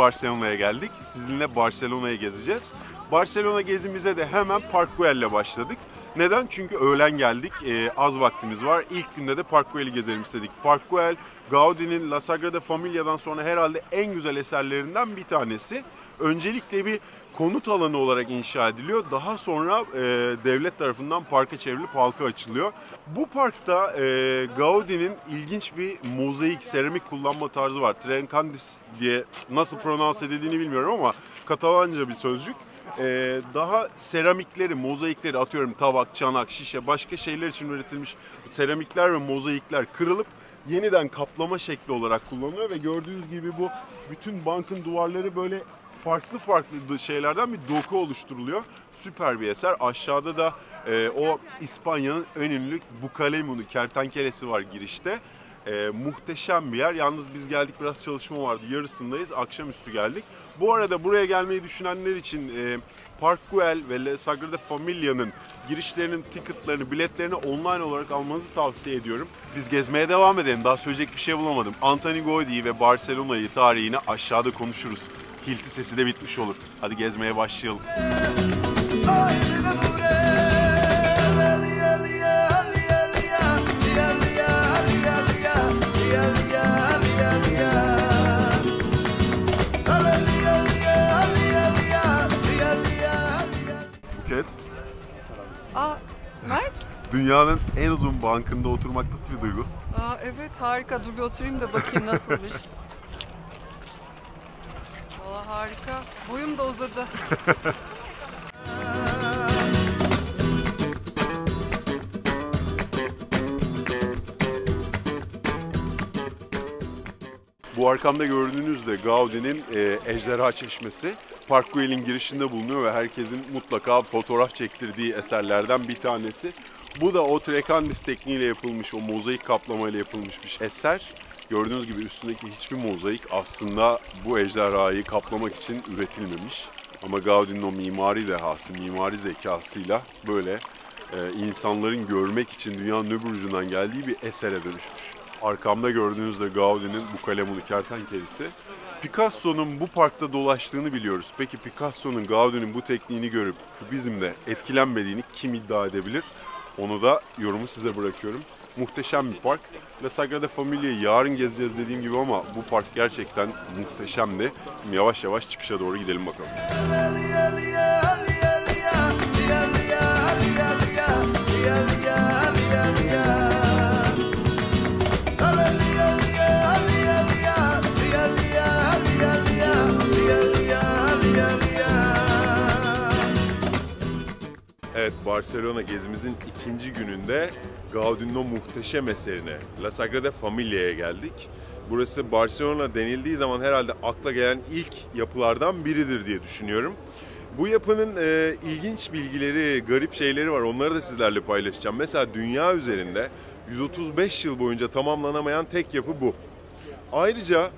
Barcelona'ya geldik. Sizinle Barcelona'yı gezeceğiz. Barcelona gezimize de hemen Park Güell'le başladık. Neden? Çünkü öğlen geldik. Ee, az vaktimiz var. İlk günde de Park Güell'i gezelim istedik. Park Güell, Gaudi'nin La Sagrada Familia'dan sonra herhalde en güzel eserlerinden bir tanesi. Öncelikle bir konut alanı olarak inşa ediliyor. Daha sonra e, devlet tarafından parka çevrilip halka açılıyor. Bu parkta e, Gaudi'nin ilginç bir mozaik, seramik kullanma tarzı var. Trencandis diye nasıl prononse edildiğini bilmiyorum ama Katalanca bir sözcük. Ee, daha seramikleri, mozaikleri atıyorum tabak, çanak, şişe başka şeyler için üretilmiş seramikler ve mozaikler kırılıp yeniden kaplama şekli olarak kullanılıyor ve gördüğünüz gibi bu bütün bankın duvarları böyle farklı farklı şeylerden bir doku oluşturuluyor. Süper bir eser. Aşağıda da e, o İspanya'nın en ünlü Bucalemunu kertenkelesi var girişte. E, muhteşem bir yer. Yalnız biz geldik biraz çalışma vardı. Yarısındayız. Akşamüstü geldik. Bu arada buraya gelmeyi düşünenler için e, Park Güell ve La Sagrada Familia'nın girişlerinin ticketlarını, biletlerini online olarak almanızı tavsiye ediyorum. Biz gezmeye devam edelim. Daha söyleyecek bir şey bulamadım. Anthony Gaudi ve Barcelona'yı, tarihini aşağıda konuşuruz. Hilti sesi de bitmiş olur. Hadi gezmeye başlayalım. Buket, Aa, Mert? dünyanın en uzun bankında oturmak nasıl bir duygu? Aa, evet harika. Dur bir oturayım da bakayım nasılmış. Harika. Boyum da uzadı. Bu arkamda gördüğünüz de Gaudi'nin e, Ejderha Çeşmesi. Park Güell'in girişinde bulunuyor ve herkesin mutlaka fotoğraf çektirdiği eserlerden bir tanesi. Bu da o Trekandis tekniğiyle yapılmış, o mozaik kaplamayla yapılmış bir eser. Gördüğünüz gibi üstündeki hiçbir mozaik aslında bu ejderhayı kaplamak için üretilmemiş. Ama Gaudi'nin o mimari dehası, mimari zekasıyla böyle e, insanların görmek için dünyanın öbür ucundan geldiği bir esere dönüşmüş. Arkamda gördüğünüzde Gaudi'nin bu kalemunu kertenkelesi. Picasso'nun bu parkta dolaştığını biliyoruz. Peki Picasso'nun Gaudi'nin bu tekniğini görüp Kübizm'de etkilenmediğini kim iddia edebilir? Onu da yorumu size bırakıyorum. Muhteşem bir park. La Sagrada Familia'yı yarın gezeceğiz dediğim gibi ama bu park gerçekten muhteşemdi. Yavaş yavaş çıkışa doğru gidelim bakalım. Barcelona gezimizin ikinci gününde Gaudi'nin o muhteşem eserine La Sagrada Familia'ya geldik. Burası Barcelona denildiği zaman herhalde akla gelen ilk yapılardan biridir diye düşünüyorum. Bu yapının e, ilginç bilgileri, garip şeyleri var. Onları da sizlerle paylaşacağım. Mesela dünya üzerinde 135 yıl boyunca tamamlanamayan tek yapı bu. Ayrıca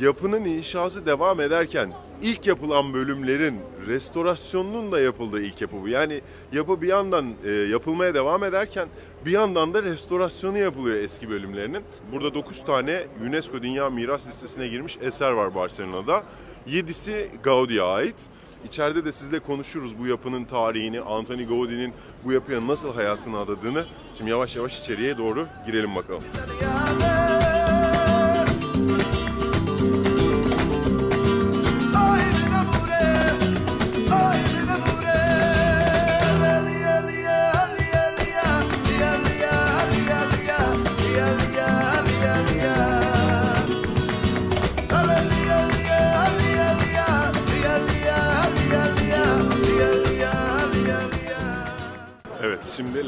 yapının inşası devam ederken ilk yapılan bölümlerin restorasyonunun da yapıldığı ilk yapı bu. Yani yapı bir yandan e, yapılmaya devam ederken bir yandan da restorasyonu yapılıyor eski bölümlerinin. Burada 9 tane UNESCO Dünya Miras Listesi'ne girmiş eser var Barcelona'da. 7'si Gaudi'ye ait. İçeride de sizle konuşuruz bu yapının tarihini, Anthony Gaudi'nin bu yapıya nasıl hayatını adadığını. Şimdi yavaş yavaş içeriye doğru girelim bakalım.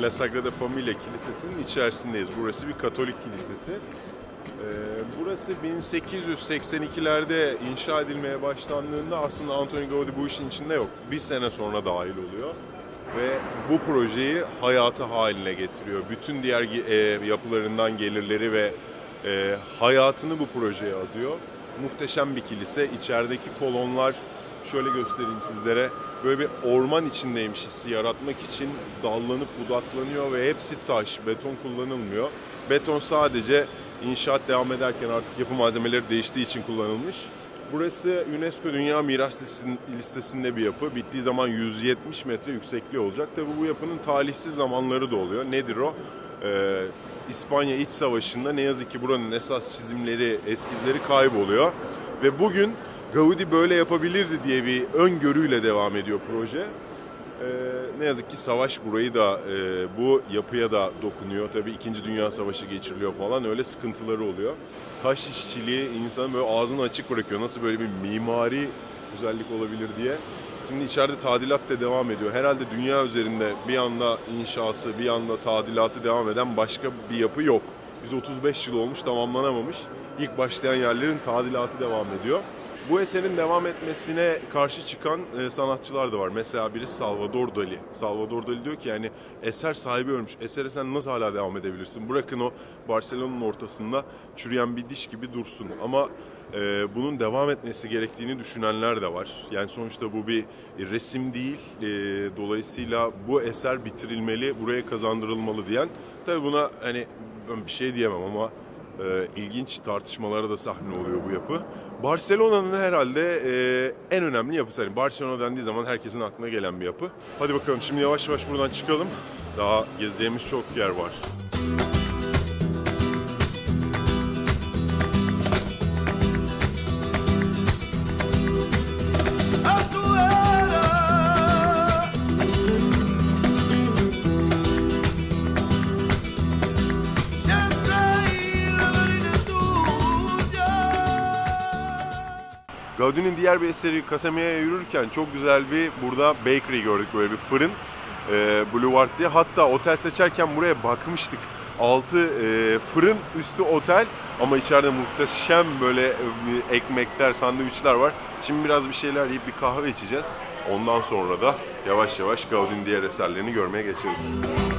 La Sagrada Familia Kilisesi'nin içerisindeyiz. Burası bir Katolik kilisesi. Ee, burası 1882'lerde inşa edilmeye başlandığında aslında Anthony Gaudi bu işin içinde yok. Bir sene sonra dahil oluyor ve bu projeyi hayata haline getiriyor. Bütün diğer e, yapılarından gelirleri ve e, hayatını bu projeye adıyor. Muhteşem bir kilise. İçerideki kolonlar şöyle göstereyim sizlere. Böyle bir orman içindeymiş hissi yaratmak için dallanıp budaklanıyor ve hepsi taş, beton kullanılmıyor. Beton sadece inşaat devam ederken artık yapı malzemeleri değiştiği için kullanılmış. Burası UNESCO Dünya Miras listesinde bir yapı. Bittiği zaman 170 metre yüksekliği olacak. Tabi bu yapının talihsiz zamanları da oluyor. Nedir o? Ee, İspanya İç Savaşı'nda ne yazık ki buranın esas çizimleri, eskizleri kayboluyor. Ve bugün Gaudi böyle yapabilirdi diye bir öngörüyle devam ediyor proje. Ee, ne yazık ki savaş burayı da e, bu yapıya da dokunuyor. Tabii 2. Dünya Savaşı geçiriliyor falan öyle sıkıntıları oluyor. Taş işçiliği insanın böyle ağzını açık bırakıyor. Nasıl böyle bir mimari güzellik olabilir diye. Şimdi içeride tadilat da devam ediyor. Herhalde dünya üzerinde bir anda inşası, bir anda tadilatı devam eden başka bir yapı yok. Biz 35 yıl olmuş tamamlanamamış. İlk başlayan yerlerin tadilatı devam ediyor. Bu eserin devam etmesine karşı çıkan e, sanatçılar da var. Mesela biri Salvador Dali. Salvador Dali diyor ki yani eser sahibi ölmüş. Esere sen nasıl hala devam edebilirsin? Bırakın o Barcelona'nın ortasında çürüyen bir diş gibi dursun. Ama e, bunun devam etmesi gerektiğini düşünenler de var. Yani sonuçta bu bir resim değil. E, dolayısıyla bu eser bitirilmeli, buraya kazandırılmalı diyen. Tabii buna hani ben bir şey diyemem ama e, ilginç tartışmalara da sahne oluyor bu yapı. Barcelona'nın herhalde e, en önemli yapısı. Yani Barcelona dendiği zaman herkesin aklına gelen bir yapı. Hadi bakalım şimdi yavaş yavaş buradan çıkalım. Daha gezeceğimiz çok yer var. Diğer bir eseri Casamia'ya yürürken çok güzel bir burada bakery gördük böyle bir fırın. E, Boulevard diye. Hatta otel seçerken buraya bakmıştık. Altı e, fırın, üstü otel ama içeride muhteşem böyle e, ekmekler, sandviçler var. Şimdi biraz bir şeyler yiyip bir kahve içeceğiz. Ondan sonra da yavaş yavaş Gaudi'nin diğer eserlerini görmeye geçeriz. Ey,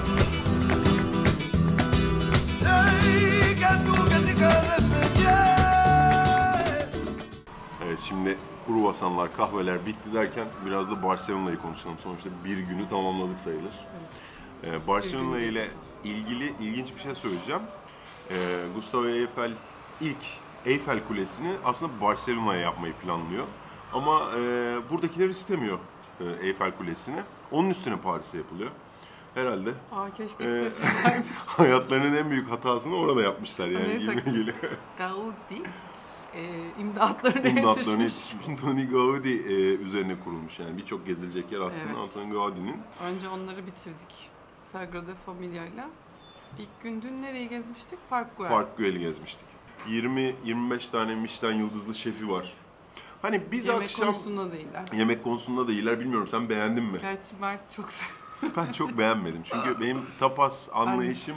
şimdi kruvasanlar, kahveler bitti derken biraz da Barcelona'yı konuşalım. Sonuçta bir günü tamamladık sayılır. Ee, Barcelona ile ilgili ilginç bir şey söyleyeceğim. Ee, Gustavo Eiffel ilk Eiffel Kulesi'ni aslında Barcelona'ya yapmayı planlıyor. Ama e, buradakiler istemiyor e, Eiffel Kulesi'ni. Onun üstüne Paris'e yapılıyor. Herhalde Aa keşke Ee, isteselermiş. hayatlarının en büyük hatasını orada yapmışlar yani. Neyse. Gaudi e, imdatlarına İmdatlarını yetişmiş. Antoni Gaudi e, üzerine kurulmuş yani birçok gezilecek yer aslında Evet. Antoni Gaudi'nin. Önce onları bitirdik. Sagrada Familia'yla. İlk gün dün nereyi gezmiştik? Park Güell. Park Güell'i gezmiştik. 20-25 tane Michelin yıldızlı şefi var. Hani biz Yemek akşam konusunda değiller. yemek konusunda da iyiler bilmiyorum sen beğendin mi? Gerçi Mert çok. Ben çok beğenmedim çünkü benim tapas anlayışım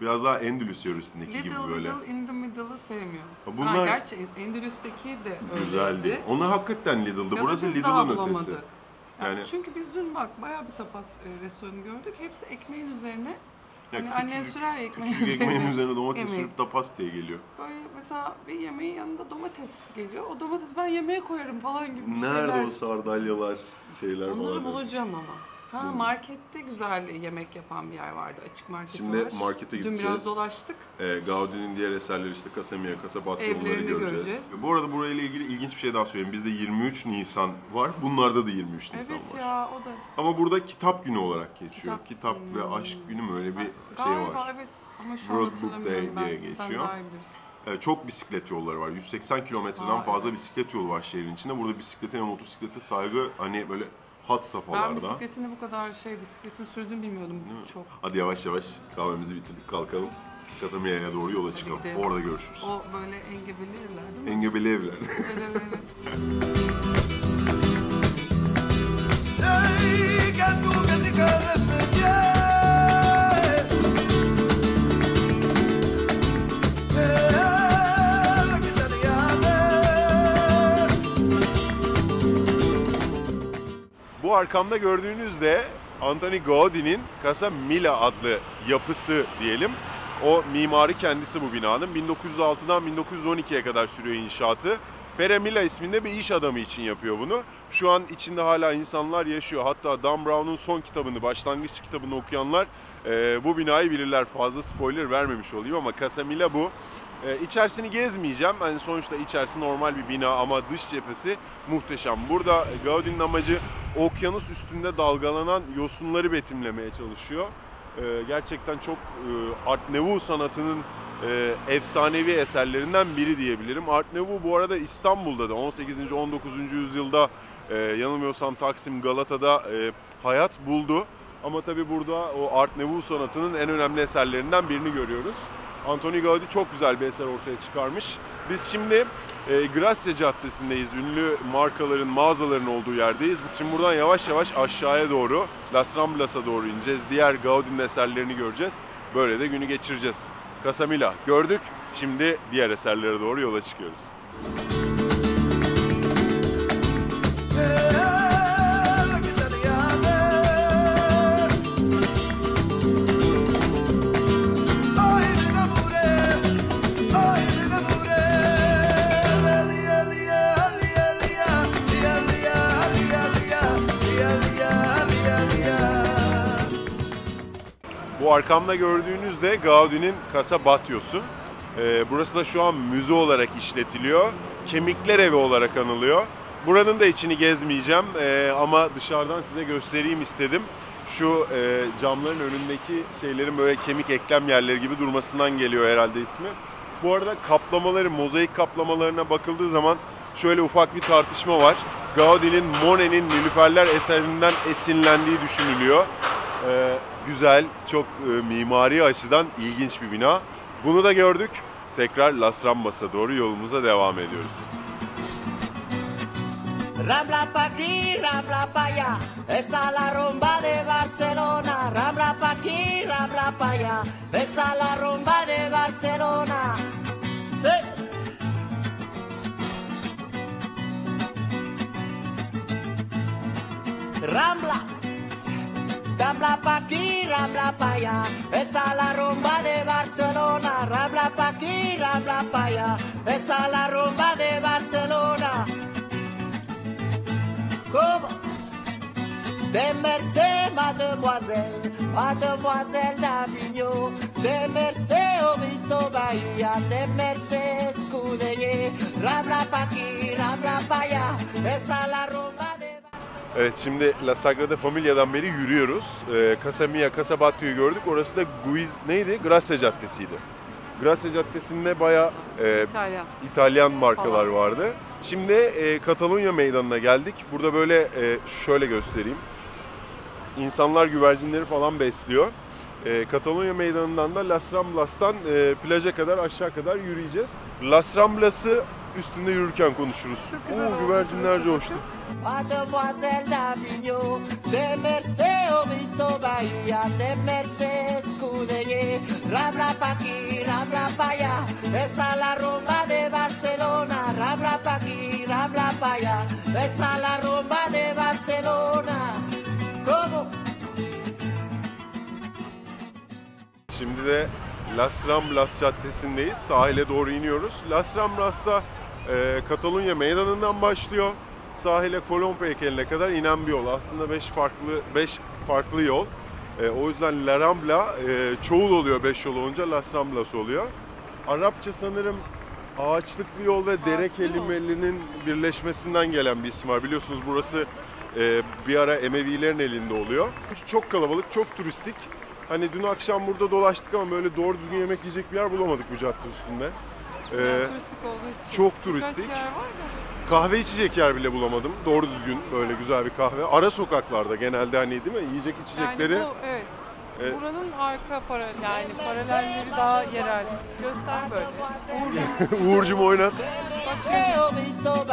biraz daha Endülüs yöresindeki gibi Little böyle. Little in the Middle'ı sevmiyorum. Ha, Ha, bunlar- gerçi Endülüs'teki de öyleydi. Güzeldi. Onlar hakikaten Lidl'dı. Ya Burası Lidl'ın ötesi. Yani Yani- çünkü biz dün bak bayağı bir tapas e, restoranı gördük. Hepsi ekmeğin üzerine. Ya hani annen küçücük- sürer ya ekmeğin üzerine. ekmeğin üzerine domates Yemeği. sürüp tapas diye geliyor. Böyle mesela bir yemeğin yanında domates geliyor. O domates ben yemeğe koyarım falan gibi bir Nerede şeyler. o sardalyalar, şeyler Onları falan. bulacağım ama. Ha Bul. markette güzel yemek yapan bir yer vardı. Açık market Şimdi var. markete Dün gideceğiz. biraz dolaştık. E, Gaudi'nin diğer eserleri işte Casamia, Casablanca onları Evlerini göreceğiz. göreceğiz. Bu arada burayla ilgili ilginç bir şey daha söyleyeyim. Bizde 23 Nisan var. Bunlarda da 23 Nisan Evet var. ya o da. Ama burada kitap günü olarak geçiyor. Kitap- Kitap, ve Hmm. aşk günü mü öyle bir şey Galiba var. evet ama şu an World Book hatırlamıyorum Day ben. diye Sen geçiyor. daha iyi bilirsin. E, çok bisiklet yolları var. 180 kilometreden Aa, fazla evet. bisiklet yolu var şehrin içinde. Burada bisiklete ve motosiklete saygı hani böyle hat Ben safhalarda. bisikletini bu kadar şey bisikletin sürdüğünü bilmiyordum çok. Hadi yavaş yavaş kahvemizi bitirdik kalkalım. Casamia'ya doğru yola çıkalım. Orada görüşürüz. O böyle engebeli evler değil mi? Engebeli evler. Böyle böyle. Arkamda gördüğünüz de Antoni Gaudi'nin Casa Mila adlı yapısı diyelim. O mimari kendisi bu binanın. 1906'dan 1912'ye kadar sürüyor inşaatı. Pere Mila isminde bir iş adamı için yapıyor bunu. Şu an içinde hala insanlar yaşıyor. Hatta Dan Brown'un son kitabını, başlangıç kitabını okuyanlar e, bu binayı bilirler. Fazla spoiler vermemiş olayım ama Casa Mila bu. E, içerisini gezmeyeceğim. Hani sonuçta içerisi normal bir bina ama dış cephesi muhteşem. Burada Gaudi'nin amacı okyanus üstünde dalgalanan yosunları betimlemeye çalışıyor. E, gerçekten çok e, Art Nouveau sanatının e, efsanevi eserlerinden biri diyebilirim. Art Nouveau bu arada İstanbul'da da 18. 19. yüzyılda e, yanılmıyorsam Taksim Galata'da e, hayat buldu. Ama tabi burada o Art Nouveau sanatının en önemli eserlerinden birini görüyoruz. Antoni Gaudi çok güzel bir eser ortaya çıkarmış. Biz şimdi e, Gracia Caddesi'ndeyiz. Ünlü markaların, mağazaların olduğu yerdeyiz. Şimdi buradan yavaş yavaş aşağıya doğru, Las Ramblas'a doğru ineceğiz. Diğer Gaudi'nin eserlerini göreceğiz. Böyle de günü geçireceğiz. Casamila gördük. Şimdi diğer eserlere doğru yola çıkıyoruz. Eh, arkamda gördüğünüz de Gaudi'nin Casa Batio'su. Ee, burası da şu an müze olarak işletiliyor. Kemikler evi olarak anılıyor. Buranın da içini gezmeyeceğim ee, ama dışarıdan size göstereyim istedim. Şu e, camların önündeki şeylerin böyle kemik eklem yerleri gibi durmasından geliyor herhalde ismi. Bu arada kaplamaları, mozaik kaplamalarına bakıldığı zaman şöyle ufak bir tartışma var. Gaudi'nin Monet'in Nilüferler eserinden esinlendiği düşünülüyor. Ee, güzel, çok e, mimari açıdan ilginç bir bina. Bunu da gördük. Tekrar Las Rambas'a doğru yolumuza devam ediyoruz. Rambla pa aquí, Rambla pa allá, esa la rumba de Barcelona. Rambla pa aquí, Rambla pa allá, esa la rumba de Barcelona. Sí. Rambla, Rambla pa aquí, Rambla pa allá, esa la rumba de Barcelona. Rambla pa aquí, Rambla pa allá, esa la rumba de Barcelona. Comment Des Mercé, mademoiselle, mademoiselle d'Avignon. Des Mercé, Omiso Bahia, des Mercé, Scuderie. Rabla pa aquí, rabla pa allá, esa la rumba de Evet şimdi La Sagrada Familia'dan beri yürüyoruz. Ee, Casa Mia, Casa Batio'yu gördük. Orası da Guiz neydi? Gracia Caddesi'ydi. Gracia Caddesi'nde bayağı e, İtalyan. İtalyan markalar Falan. vardı. Şimdi e, Katalunya meydanına geldik. Burada böyle e, şöyle göstereyim. İnsanlar güvercinleri falan besliyor. E, Katalunya meydanından da Las Ramblas'tan e, plaja kadar aşağı kadar yürüyeceğiz. Las Ramblas'ı üstünde yürürken konuşuruz. Oo güvercinler coştu. Şimdi de Las Ramblas Caddesi'ndeyiz. Sahile doğru iniyoruz. Las Ramblas'ta e, Katalunya meydanından başlıyor. Sahile Kolombo heykeline kadar inen bir yol. Aslında 5 farklı 5 farklı yol. E, o yüzden La Rambla e, çoğul oluyor 5 yol olunca Las Ramblas oluyor. Arapça sanırım ağaçlıklı yol ve dere Ağaçlı kelimelerinin birleşmesinden gelen bir isim var. Biliyorsunuz burası e, bir ara Emevilerin elinde oluyor. Çok kalabalık, çok turistik. Hani dün akşam burada dolaştık ama böyle doğru düzgün yemek yiyecek bir yer bulamadık bu cadde üstünde. Ee, Yani turistik olduğu için. çok Birkaç turistik. yer var da. kahve içecek yer bile bulamadım. Doğru düzgün böyle güzel bir kahve. Ara sokaklarda genelde hani değil mi? Yiyecek içecekleri. Yani bu evet. Evet. Buranın arka para yani paralelleri daha yerel. Göster böyle. Uğur'cum oynat. Omiso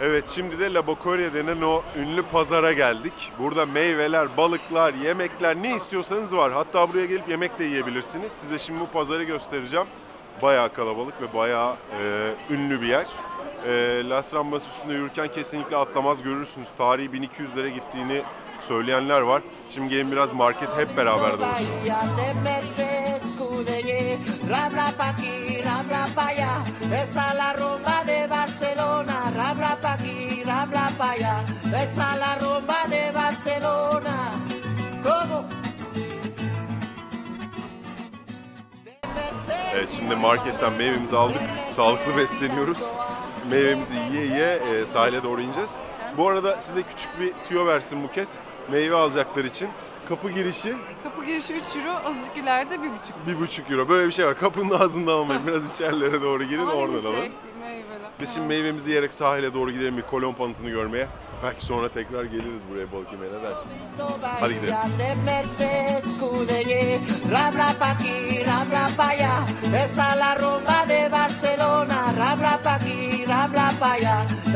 Evet şimdi de La Bocoria denen o ünlü pazara geldik. Burada meyveler, balıklar, yemekler ne istiyorsanız var. Hatta buraya gelip yemek de yiyebilirsiniz. Size şimdi bu pazarı göstereceğim. Bayağı kalabalık ve bayağı e, ünlü bir yer. E, Las Rambas üstünde yürürken kesinlikle atlamaz görürsünüz. Tarihi 1200'lere gittiğini söyleyenler var. Şimdi gelin biraz market hep beraber dolaşalım. Rabla pa' aquí, rabla pa' allá, esa la rumba de Barcelona, rabla pa' aquí, rabla pa' allá, esa la rumba de Barcelona. ¿Cómo? Evet şimdi marketten meyvemizi aldık. Sağlıklı besleniyoruz. Meyvemizi yiye yiye e, sahile doğru ineceğiz. Bu arada size küçük bir tüyo versin Buket. Meyve alacaklar için. Kapı girişi Kapı girişi 3 euro, azıcık ileride 1,5 bir buçuk euro. Böyle bir şey var. Kapının ağzından almayın. Biraz içerilere doğru girin Aynı oradan şey, alın. meyveler. Biz şimdi meyvemizi yiyerek sahile doğru gidelim bir kolon panıtını görmeye. Belki sonra tekrar geliriz buraya balık yemeye ne dersin? Hadi gidelim.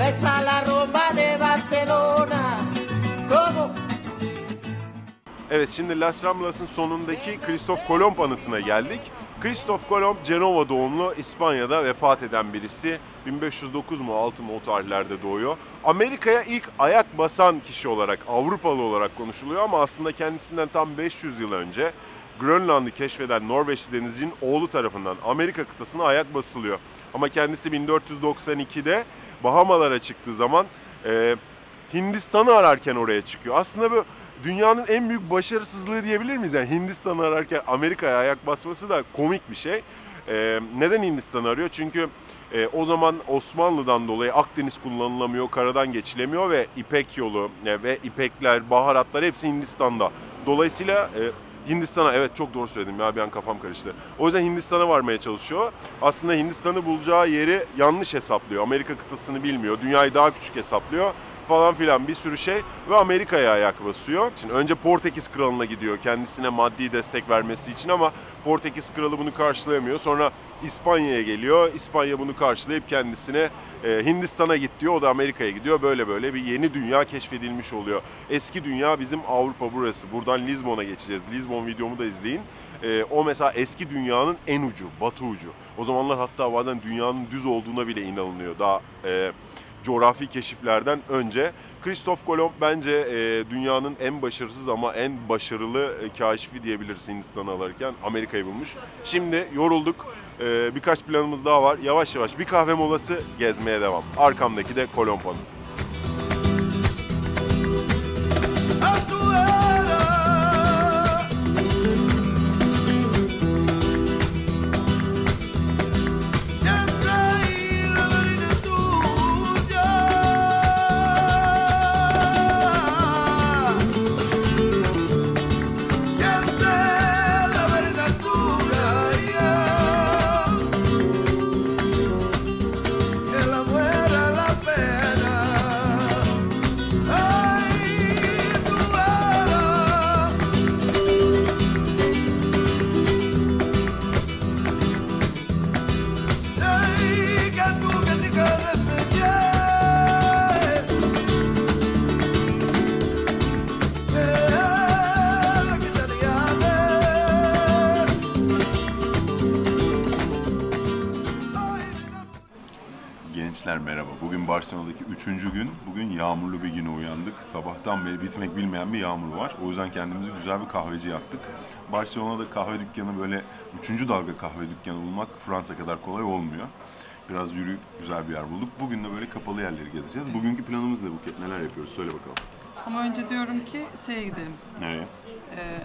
Esa la rumba de Barcelona, rabla Evet şimdi Las Ramblas'ın sonundaki Kristof Kolomb anıtına geldik. Kristof Kolomb Cenova doğumlu İspanya'da vefat eden birisi. 1509 mu 6 mu o tarihlerde doğuyor. Amerika'ya ilk ayak basan kişi olarak Avrupalı olarak konuşuluyor ama aslında kendisinden tam 500 yıl önce Grönland'ı keşfeden Norveçli denizcinin oğlu tarafından Amerika kıtasına ayak basılıyor. Ama kendisi 1492'de Bahamalara çıktığı zaman e, Hindistan'ı ararken oraya çıkıyor. Aslında bu dünyanın en büyük başarısızlığı diyebilir miyiz? Yani Hindistan'ı ararken Amerika'ya ayak basması da komik bir şey. Ee, neden Hindistan'ı arıyor? Çünkü e, o zaman Osmanlı'dan dolayı Akdeniz kullanılamıyor, karadan geçilemiyor ve İpek yolu e, ve İpekler, baharatlar hepsi Hindistan'da. Dolayısıyla e, Hindistan'a evet çok doğru söyledim ya bir an kafam karıştı. O yüzden Hindistan'a varmaya çalışıyor. Aslında Hindistan'ı bulacağı yeri yanlış hesaplıyor. Amerika kıtasını bilmiyor. Dünyayı daha küçük hesaplıyor falan filan bir sürü şey ve Amerika'ya ayak basıyor. Şimdi önce Portekiz kralına gidiyor kendisine maddi destek vermesi için ama Portekiz kralı bunu karşılayamıyor. Sonra İspanya'ya geliyor. İspanya bunu karşılayıp kendisine e, Hindistan'a git diyor. O da Amerika'ya gidiyor. Böyle böyle bir yeni dünya keşfedilmiş oluyor. Eski dünya bizim Avrupa burası. Buradan Lizbon'a geçeceğiz. Lizbon videomu da izleyin. E, o mesela eski dünyanın en ucu, batı ucu. O zamanlar hatta bazen dünyanın düz olduğuna bile inanılıyor. Daha e, coğrafi keşiflerden önce. Kristof Kolomb bence e, dünyanın en başarısız ama en başarılı e, kaşifi diyebiliriz Hindistan'ı alırken Amerika'yı bulmuş. Şimdi yorulduk. E, birkaç planımız daha var. Yavaş yavaş bir kahve molası gezmeye devam. Arkamdaki de Kolomb anıtı. Barcelona'daki üçüncü gün. Bugün yağmurlu bir güne uyandık. Sabahtan beri bitmek bilmeyen bir yağmur var. O yüzden kendimizi güzel bir kahveci yaptık. Barcelona'da kahve dükkanı böyle üçüncü dalga kahve dükkanı bulmak Fransa kadar kolay olmuyor. Biraz yürüyüp güzel bir yer bulduk. Bugün de böyle kapalı yerleri gezeceğiz. Bugünkü planımız ne Buket? Neler yapıyoruz? Söyle bakalım. Ama önce diyorum ki şeye gidelim. Nereye? Ee,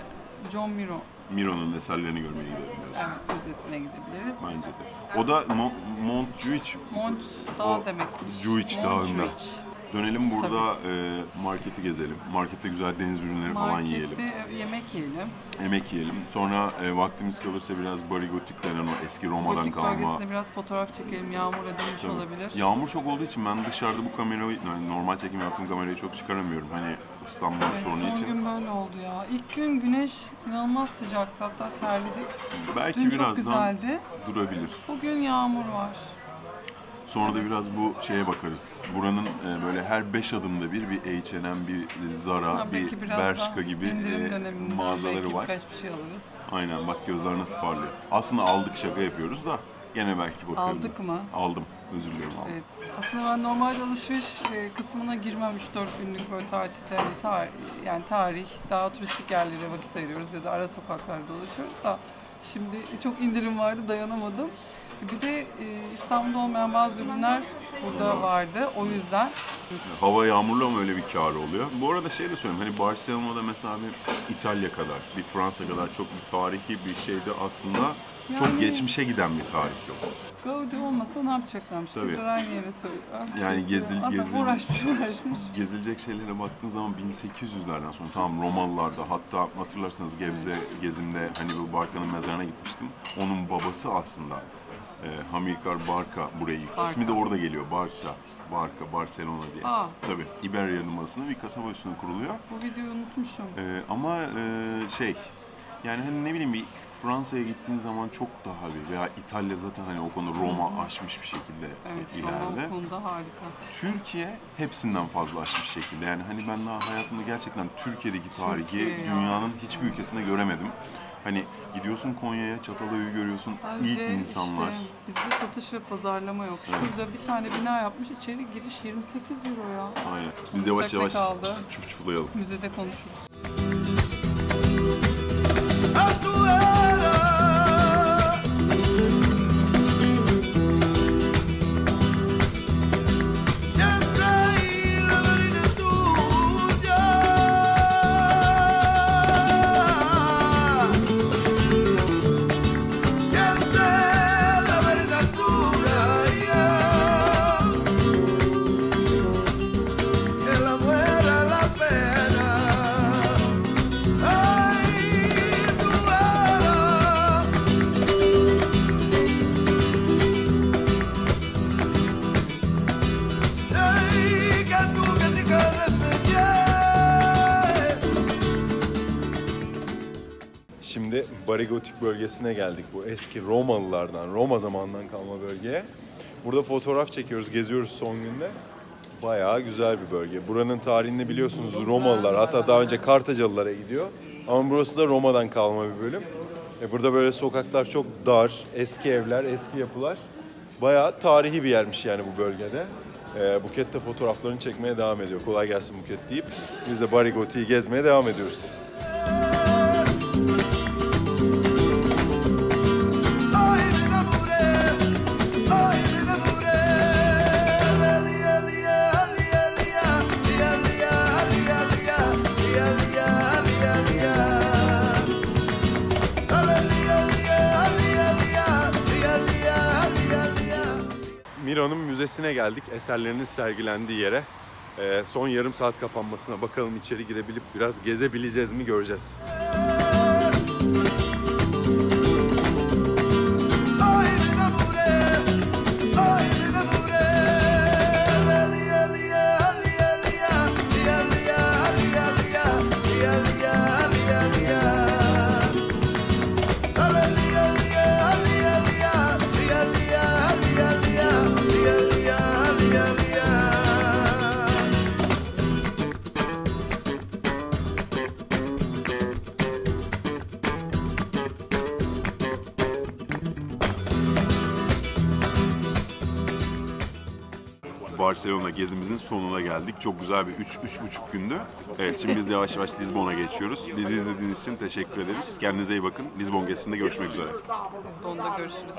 John Miro Miro'nun eserlerini görmeye diyorsun. evet, müzesine gidebiliriz. Bence de. O da Mo- Montjuic. Mont Dağ O demekmiş. Juic Dağı'nda. Montjuic. Dönelim burada e, marketi gezelim. Markette güzel deniz ürünleri falan yiyelim. Markette yemek yiyelim. Yemek yiyelim. Sonra e, vaktimiz kalırsa biraz Barigotik denen o eski Roma'dan Gotik kalma. bölgesinde biraz fotoğraf çekelim. Yağmur edilmiş Tabii. olabilir. Yağmur çok olduğu için ben dışarıda bu kamerayı, yani normal çekim yaptığım kamerayı çok çıkaramıyorum. Hani ıslanma Evet, sorunu son için. gün böyle oldu ya. İlk gün güneş inanılmaz sıcaktı hatta terledik. Belki Dün çok birazdan güzeldi. durabilir. Bugün yağmur var. Sonra da biraz bu şeye bakarız. Buranın e, böyle her 5 adımda bir bir H&M, bir Zara, Ha, bir biraz Bershka gibi indirim e, döneminden mağazaları belki var. birkaç bir şey alırız. Aynen bak gözler nasıl parlıyor. Aslında aldık şaka yapıyoruz da Gene belki bakarız. Aldık mı? Aldım. Özür dilerim aldım. Evet. Aslında ben normalde alışveriş e, kısmına girmem 3-4 günlük böyle tatilde hani tarih, yani tarih, daha turistik yerlere vakit ayırıyoruz ya da ara sokaklarda dolaşıyoruz da şimdi çok indirim vardı dayanamadım. Bir de e, İstanbul'da olmayan bazı ürünler burada vardı. O yüzden Hava yağmurlu ama öyle bir kârı oluyor. Bu arada şey de söyleyeyim hani Barcelona'da mesela bir İtalya kadar, bir Fransa kadar çok bir tarihi bir şeyde aslında çok Yani- geçmişe giden bir tarih yok. Gaudi olmasa ne yapacaklarmış? Tabii. Tekrar aynı yere söylüyor. Yani şey gezil-. Adam gezilecek- uğraşmış uğraşmış. Gezilecek şeylere baktığın zaman 1800'lerden sonra tamam Romalılarda hatta hatırlarsanız Gebze gezimde hani bu Barka'nın mezarına gitmiştim. Onun babası aslında e, Hamilcar Barca buraya yıktı. Barca. İsmi de orada geliyor. Barça, Barca, Barcelona diye. Aa. Tabii İberya Yarımadası'nda bir kasaba üstüne kuruluyor. Bu videoyu unutmuşum. Ee, ama e, şey yani hani ne bileyim bir Fransa'ya gittiğin zaman çok daha bir veya İtalya zaten hani o konu Roma aşmış bir şekilde Evet, ileride. Bu konuda harika. Türkiye hepsinden fazla aşmış şekilde. Yani hani ben daha hayatımda gerçekten Türkiye'deki tarihi Türkiye ya. dünyanın hiçbir ülkesinde göremedim. Hani gidiyorsun Konya'ya, Çatalhöyük'ü görüyorsun. Bence insanlar. işte bizde satış ve pazarlama yok. Evet. Şurada bir tane bina yapmış, içeri giriş 28 euro ya. Aynen. Biz yavaş Konuşacak ne yavaş kaldı? çuf çuflayalım. Müzede konuşuruz. Şimdi Barigotik bölgesine geldik. Bu eski Romalılardan, Roma zamanından kalma bölgeye. Burada fotoğraf çekiyoruz, geziyoruz son günde. Bayağı güzel bir bölge. Buranın tarihini biliyorsunuz Romalılar, hatta daha önce Kartacalılara gidiyor. Ama burası da Roma'dan kalma bir bölüm. E burada böyle sokaklar çok dar, eski evler, eski yapılar. Bayağı tarihi bir yermiş yani bu bölgede. E, Buket de fotoğraflarını çekmeye devam ediyor. Kolay gelsin Buket deyip biz de Barigotik'i gezmeye devam ediyoruz. Miro'nun müzesine geldik. Eserlerinin sergilendiği yere. Ee, son yarım saat kapanmasına bakalım içeri girebilip biraz gezebileceğiz mi göreceğiz. Barcelona gezimizin sonuna geldik. Çok güzel bir 3-3,5 gündü. Evet şimdi biz yavaş yavaş Lizbon'a geçiyoruz. Bizi izlediğiniz için teşekkür ederiz. Kendinize iyi bakın. Lizbon gezisinde görüşmek üzere. Lisbon'da görüşürüz.